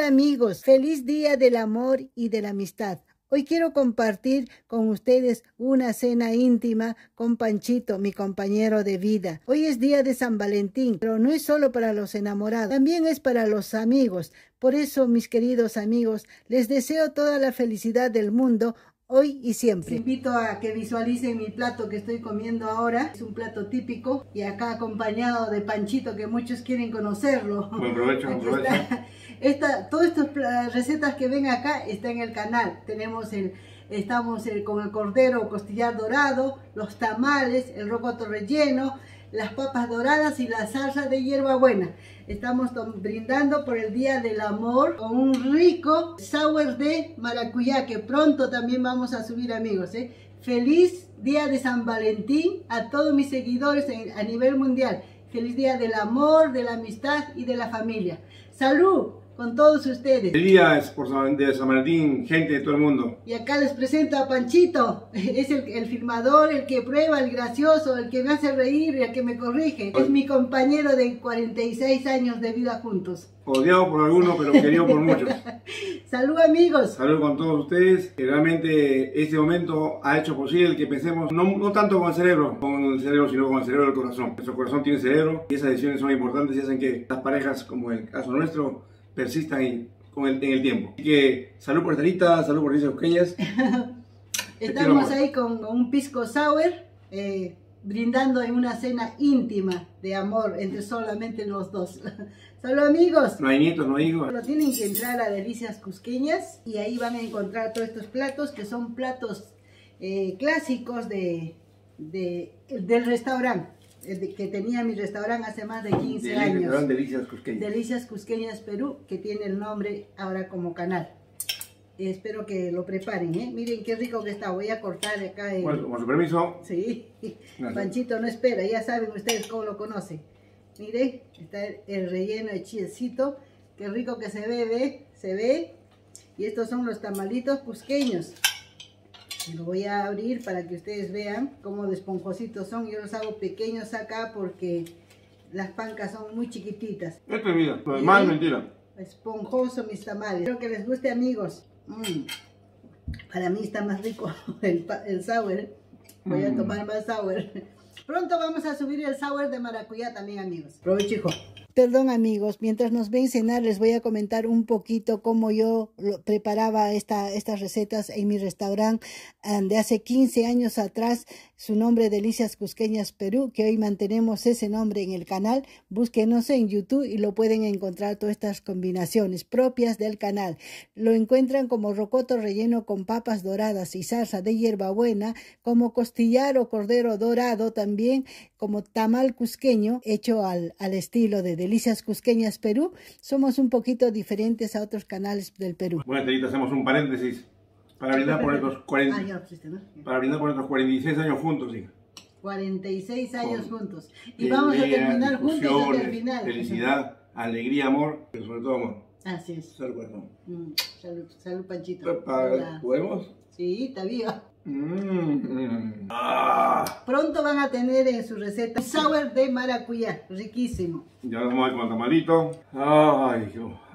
Hola amigos, feliz día del amor y de la amistad. Hoy quiero compartir con ustedes una cena íntima con Panchito, mi compañero de vida. Hoy es día de San Valentín, pero no es solo para los enamorados, también es para los amigos. Por eso, mis queridos amigos, les deseo toda la felicidad del mundo hoy y siempre. Les invito a que visualicen mi plato que estoy comiendo ahora. Es un plato típico y acá acompañado de Panchito que muchos quieren conocerlo. Buen provecho, buen provecho. Esta, todas estas recetas que ven acá están en el canal. Tenemos el, estamos con el cordero costillar dorado, los tamales, el rocoto relleno, las papas doradas y la salsa de hierbabuena. Estamos brindando por el Día del Amor con un rico sour de maracuyá que pronto también vamos a subir amigos. ¿eh? Feliz Día de San Valentín a todos mis seguidores a nivel mundial. Feliz Día del Amor, de la Amistad y de la Familia. ¡Salud! Con todos ustedes. El día es por San, de San Martín, gente de todo el mundo. Y acá les presento a Panchito, es el, el, firmador, el que prueba, el gracioso, el que me hace reír y el que me corrige. Es mi compañero de 46 años de vida juntos. Odiado por algunos, pero querido por muchos. Salud amigos. Salud con todos ustedes. Realmente este momento ha hecho posible que pensemos no, no, tanto con el cerebro, con el cerebro, sino con el cerebro del corazón. Nuestro corazón tiene cerebro y esas decisiones son importantes y hacen que las parejas, como el caso nuestro, persistan en, con el, en el tiempo. Así que salud por Estelita, salud por Delicias Cusqueñas. Estamos ahí con, con, un pisco sour, eh, brindando en una cena íntima de amor entre solamente los dos. salud amigos. No hay nietos, no hay hijos. Pero tienen que entrar a Delicias Cusqueñas y ahí van a encontrar todos estos platos que son platos eh, clásicos de, de, del restaurante que tenía mi restaurante hace más de 15 años. Delicias Cusqueñas. Delicias Cusqueñas Perú, que tiene el nombre ahora como canal. Espero que lo preparen, ¿eh? Miren qué rico que está. Voy a cortar acá el... Bueno, con su permiso. Sí. Panchito no espera, ya saben ustedes cómo lo conocen. Miren, está el relleno de chilecito. Qué rico que se ve, ¿ve? Se ve. Y estos son los tamalitos cusqueños. Lo voy a abrir para que ustedes vean cómo de esponjositos son. Yo los hago pequeños acá porque las pancas son muy chiquititas. Esto es vida, lo demás es mentira. Esponjoso mis tamales. Espero que les guste amigos. Mm. Para mí está más rico el, el sour. Voy a mm. tomar más sour. Pronto vamos a subir el sour de maracuyá también amigos. Provecho hijo. Perdón amigos, mientras nos ven cenar les voy a comentar un poquito cómo yo preparaba esta, estas recetas en mi restaurante um, de hace 15 años atrás, su nombre Delicias Cusqueñas Perú, que hoy mantenemos ese nombre en el canal. Búsquenos en YouTube y lo pueden encontrar todas estas combinaciones propias del canal. Lo encuentran como rocoto relleno con papas doradas y salsa de hierbabuena, como costillar o cordero dorado también, como tamal cusqueño hecho al, al estilo de Delicias Cusqueñas Perú, somos un poquito diferentes a otros canales del Perú. Bueno, Estelita, hacemos un paréntesis para brindar por estos 40, ah, para brindar por estos 46 años juntos, hija. 46 años juntos. Y vamos a terminar juntos hasta el final. Felicidad, alegría, amor, pero sobre todo amor. Así es. Salud, corazón. Mm, salud, salud, Panchito. ¿Podemos? Sí, está viva. Mm. Ah. Pronto van a tener en su receta sour de maracuyá, riquísimo. Ya vamos a ver con tamalito. Ay,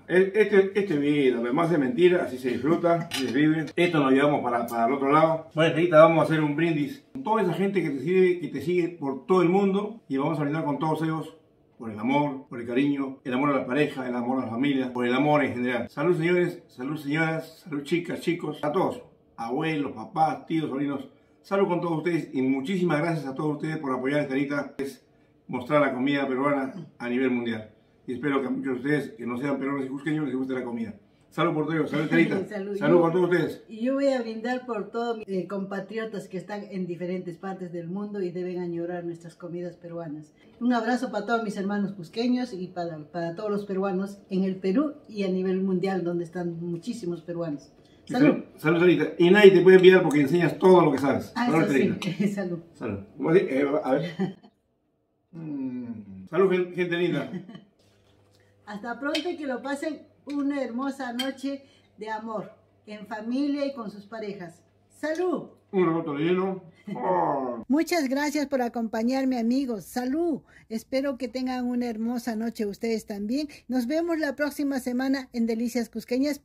e, este, este video, además de mentira, así se disfruta, se vive. Esto lo llevamos para, para el otro lado. Bueno, ahorita vamos a hacer un brindis con toda esa gente que te sigue, que te sigue por todo el mundo y vamos a brindar con todos ellos por el amor, por el cariño, el amor a la pareja, el amor a la familia, por el amor en general. Salud señores, salud señoras, salud chicas, chicos, a todos abuelos, papás, tíos, sobrinos. Salud con todos ustedes y muchísimas gracias a todos ustedes por apoyar esta lista, es mostrar la comida peruana a nivel mundial. Y espero que a muchos de ustedes que no sean peruanos y cusqueños les guste la comida. Salud por todos, salud Carita. salud, salud por todos ustedes. Y yo voy a brindar por todos mis eh, compatriotas que están en diferentes partes del mundo y deben añorar nuestras comidas peruanas. Un abrazo para todos mis hermanos cusqueños y para, para todos los peruanos en el Perú y a nivel mundial donde están muchísimos peruanos. Salud. Salud, Sarita. Y nadie te puede enviar porque enseñas todo lo que sabes. Ah, salud, sí. salud. Salud. Eh, a ver. Mm. Salud, gente linda. Hasta pronto y que lo pasen una hermosa noche de amor, en familia y con sus parejas. ¡Salud! un roto relleno. Oh. Muchas gracias por acompañarme amigos. Salud. Espero que tengan una hermosa noche ustedes también. Nos vemos la próxima semana en Delicias Cusqueñas.